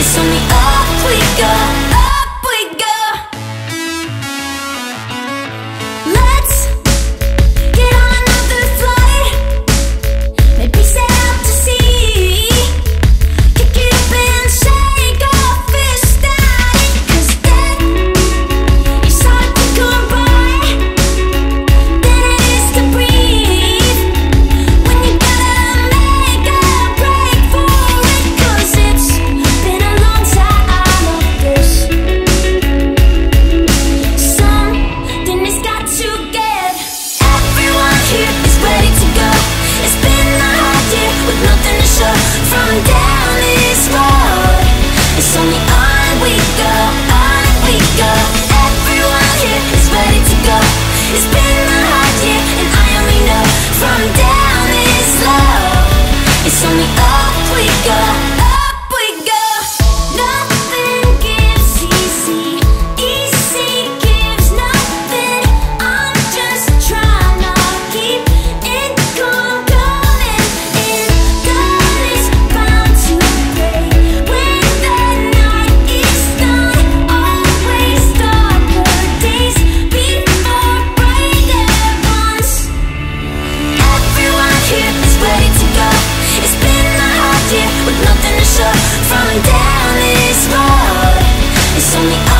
It's we go It's only pressure from down this road. It's only